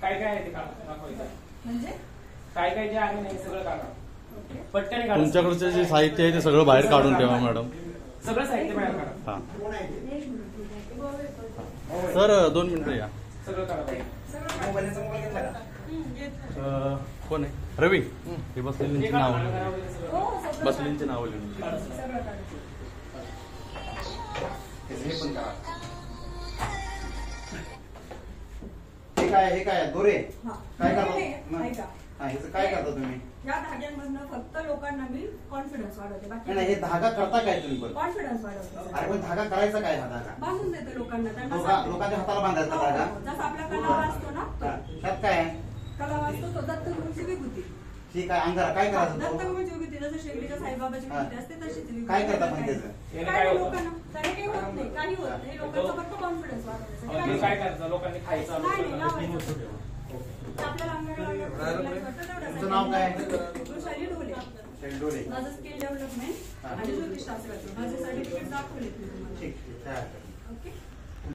काय काय आहे ते काढा दाखवायचं? म्हणजे? काय काय जे आहे ना सगळं काढा ओके. पटकन काढा तुमच्याकडचं जे साहित्य आहे ते सगळं बाहेर काढून ठेवा मॅडम. सगळं साहित्य बाहेर काढा. हा. एक मिनिट सर दोन मिनिटं या. सगळं काढा. कोण आहे? रवी. हे बसलेलींची काढा, नाव. काढा. बसलेलींची नावं लिहून काढा. हे पण करा काय हे काय दोरे हा. काय करता नाही, मग? ऐका. हा, ह्याचं काय करता तुम्ही या धाग्यांमधनं फक्त लोकांना मी कॉन्फिडन्स वाढवते नाही नाही, हे धागा करता काय तुम्ही पण कॉन्फिडन्स वाढवते अरे पण धागा करायचा काय हा धागा बांधून देते लोकांना त्यांना लोका- सांगते. लोकांच्या हाताला बांधायचा हो, धागा हो. जसा आपला कला वाचतो ना तो. हा, त्यात काय आहे? कला वाचतो तो दत्तगुरूची विभूती ठीक आहे अंगारा काय करायचं तो जसं शिर्डीच्या साईबाबाची हा. असते तशीच विभूती काय करता पण त्याचं? याने काय काय नाही होतं? लोकांना त्याने काही होत नाही काही होत नाही लोकांचा फक्त कॉन्फिडन्स वाढवायचा हे काय करायचं लोकांनी खायचं चालू नाही, नाही, केलं. लावायचं. आपल्याला अंगणवाडीला वाटतं तेवढं तुमचं नाव काय? वृषाली ढोले शेंडोरे माझं स्किल डेव्हलपमेंट हा. आणि ज्योतिषशास्त्राचं माझे सर्टिफिकेट दाखवले मी तुम्हाला ठीक ठीक काय हरकत नाही. ओके